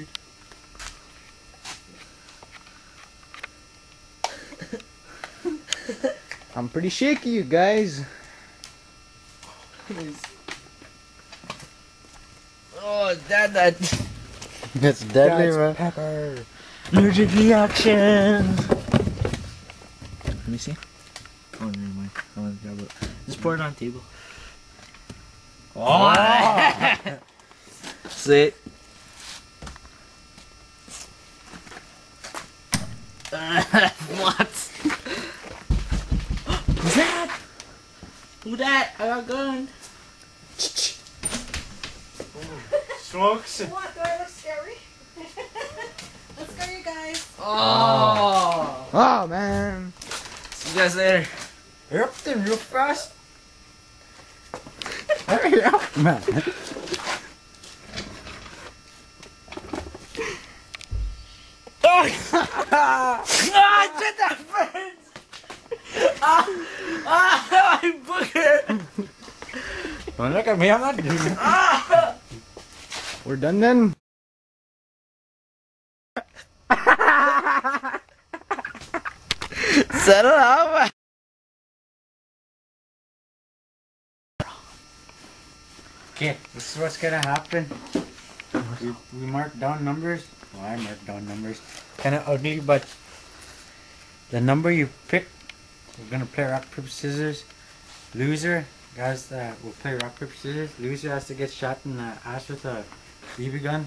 weird. I'm pretty shaky, you guys. Oh, that that. That's deadly, That's man. Pepper. Allergic reaction. Let me see. Oh, never mind. I want to grab it. Just pour it on the table. Oh! Sit. what? Who's that? Who that? I got gun. Smokes. What? Do I look scary? Let's go, you guys. Oh. oh. Oh, man. See you guys later. Hurry up then, real fast. Hurry up, man. Ah, shut that friends! Ah, ah, my booger! Don't look at me, I'm not doing it. Ah! We're done then. Settle up! Okay, this is what's gonna happen. We, we mark down numbers. Well, I mark down numbers. Kind of ugly, but the number you pick, we're gonna play rock paper scissors. Loser, guys, we'll play rock paper scissors. Loser has to get shot in the ass with a BB gun,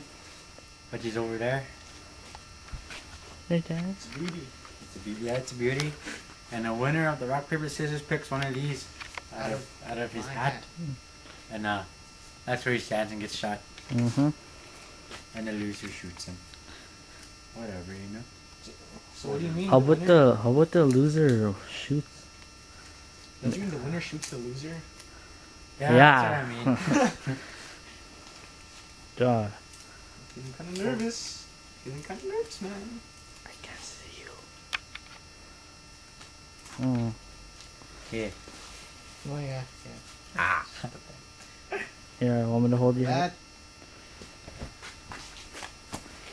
which is over there. Hey, Dad. It's a beauty. It's a beauty. Yeah, it's a beauty. And the winner of the rock paper scissors picks one of these out of out of his hat, and uh, that's where he stands and gets shot. Mm-hmm. And the loser shoots him. Whatever, you know. So what do you mean? How about winner? the how about the loser shoots? Does you mean the winner shoots the loser? Yeah, Yeah. that's what I mean. Duh. Feeling kind of nervous. Feeling kind of nervous, man. I can't see you. Oh. Okay. Oh yeah, yeah. Ah. Here, I want me to hold your hand.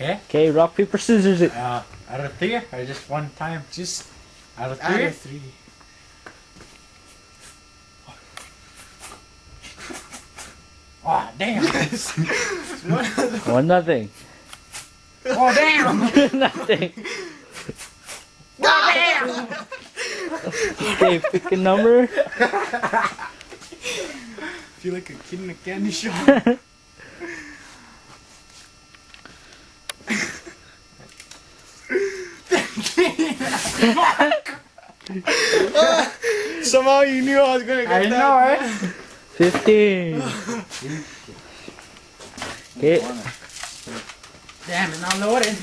That Okay. Okay, rock paper scissors. It. Uh, out of three, or just one time? just Out of out three. of three. Oh damn! One nothing. oh damn! nothing. Oh okay, pick a number. feel like a kid in a candy shop. Somehow you knew I was gonna get I that. know, right? Fifteen. Okay, Damn, it's not loaded.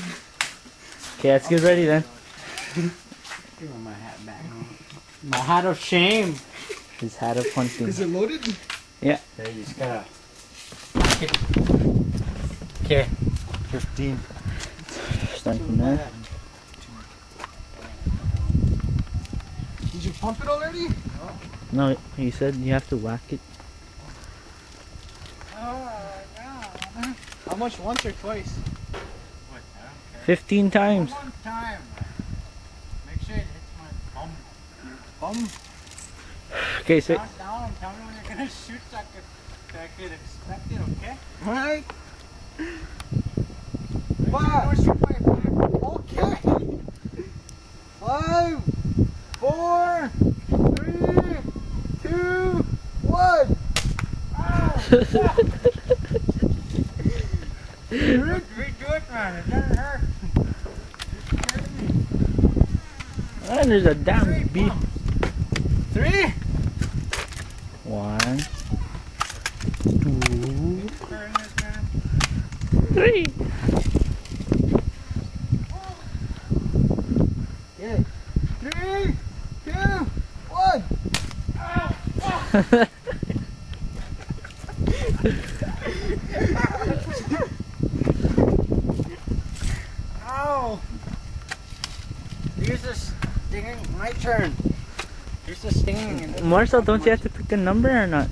okay, let's get ready then. Give me my hat back. My hat of shame. His hat of hunting. Is it loaded? There, you just gotta. Okay. Fifteen. Start from there. Did you pump it already? No, he said you have to whack it. Oh, How much? Once or twice? What? I. Fifteen times. One time. Make sure it hits my bum. Bum. Okay, so Count down and tell me when you're gonna shoot so I could, so I could expect it, okay? Alright. Five. Don't shoot my back. Okay. Five, four, three, two, one. Redo it, man. It doesn't hurt. Ah, there's a damn beef. Three. One, two, Burn three. Yeah. Three, two, one. Ow! Stinging, my turn. There's a stinging. Marcel, don't you have to pick the number or not?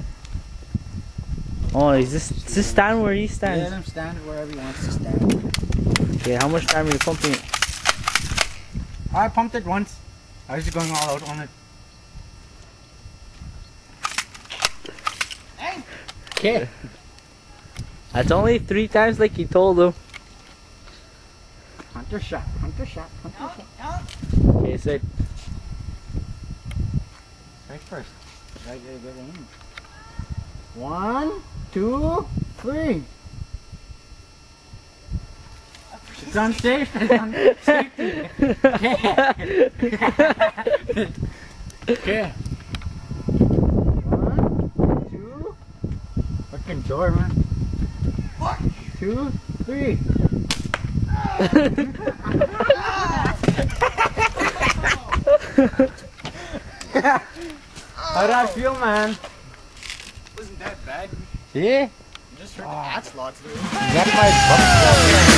Oh, is this just stand where he stands? Let him stand wherever he wants to stand. Okay, how much time are you pumping it? I pumped it once. I was going all out on it. Hey. Okay. That's only three times like you told him. Hunter shot, hunter shot, hunter no, shot. No. Okay, sit. Right first. One, two, three. It's unsafe. It's unsafe. Okay. One, two. Fucking door, man. One, two, three. How do I feel, man? Wasn't that bad? Yeah. You You just heard the cat slots. dude. got my butt.